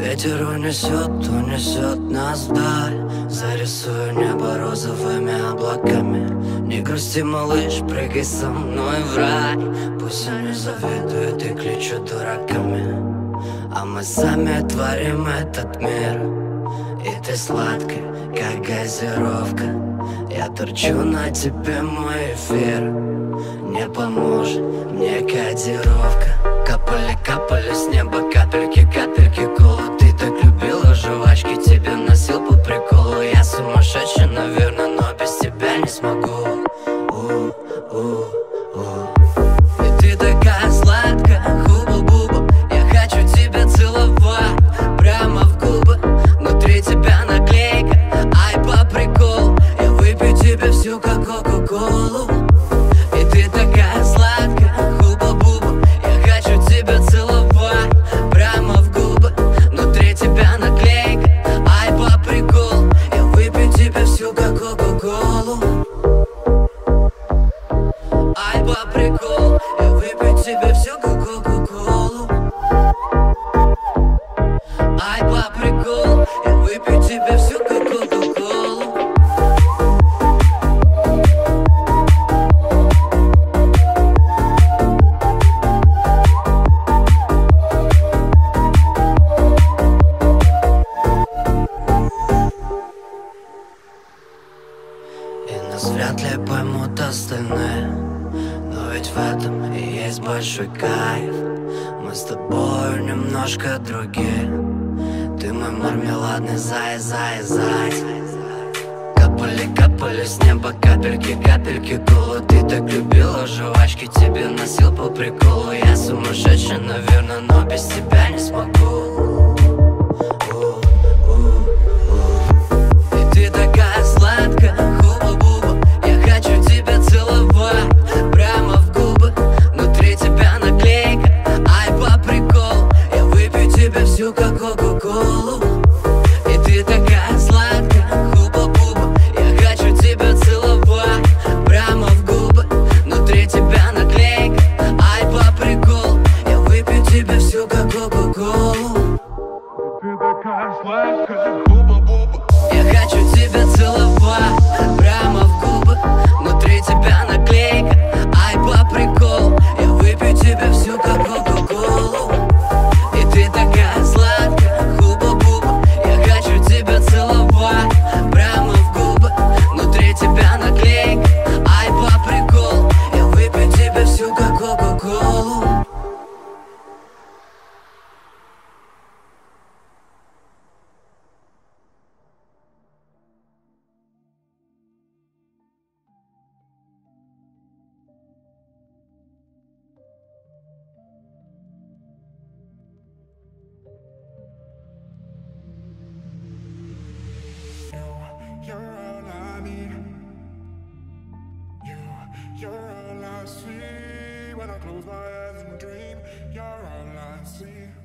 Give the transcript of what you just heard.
унесет, унесет нас вдаль. Зарисую небо розовыми облаками. Не грусти, малыш, прыгай со мной в рай. Пусть они завидуют и кличут дураками. А мы сами творим этот мир. И ты сладкая, как газировка. Я торчу на тебе мой эфир. Не поможет мне кодировка. Капали, капали с неба капельки смогу. У, у, у. И ты такая сладкая, хуба-буба Я хочу тебя целовать прямо в губы. Внутри тебя наклейка, ай по приколу. Я выпью тебе всю как кока-колу нас вряд ли поймут остальные Но ведь в этом и есть большой кайф. Мы с тобой немножко другие. Ты мой мармеладный зай, зай, зай. Капали, капали с неба капельки, капельки кола Ты так любила жвачки, тебе носил по приколу. Я сумасшедший, наверное, такая you're all I see. When I close my eyes and dream, you're all I see.